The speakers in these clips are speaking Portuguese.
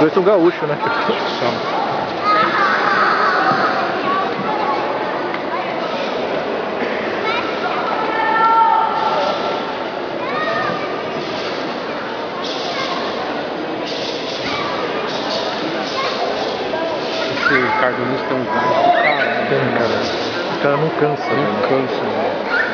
dois são gaúchos, né? São. Esse cardonista tem um gás do caralho. Tem, cara. Os caras não cansam, Não né? cansa, né?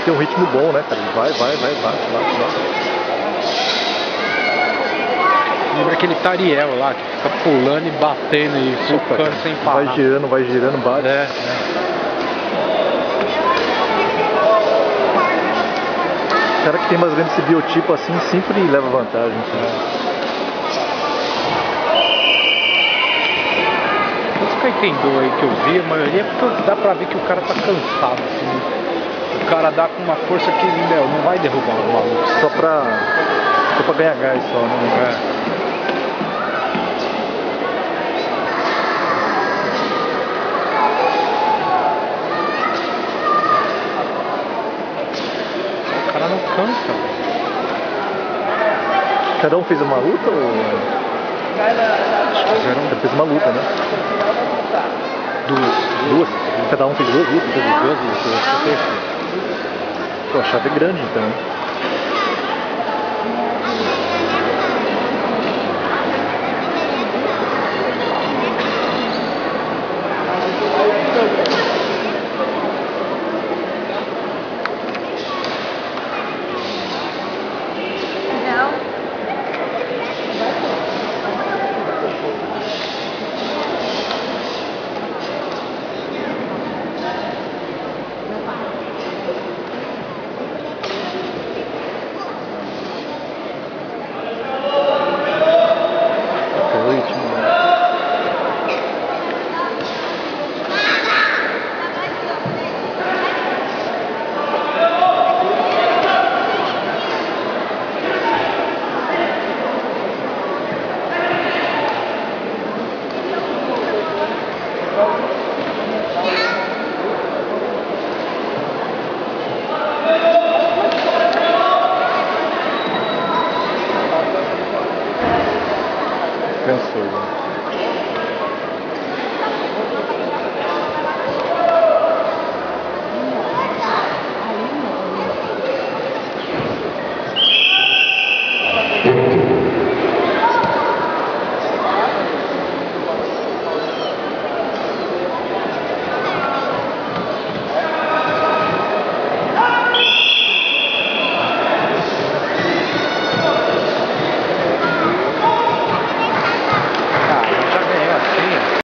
Mantém um ritmo bom, né, cara? Ele vai, vai, vai, bate, bate, bate. Lembra aquele Tariel lá que fica pulando e batendo e socando sem parar. Vai girando, vai girando, bate. É, é. O cara que tem mais ou menos esse biotipo assim sempre leva vantagem. Os Kaitendô aí que eu vi, a maioria é porque dá pra ver que o cara tá cansado, assim. O cara dá com uma força que, meu, não vai derrubar o maluco. Só pra, só pra ganhar gás só, né? É. O cara não cansa, velho. Cada um fez uma luta ou. Fizeram Cada fez uma luta, né? duas. Duas? Cada um fez duas lutas? Duas lutas, eu acho que eu terceiro. Pô, a chave é grande então. করবেন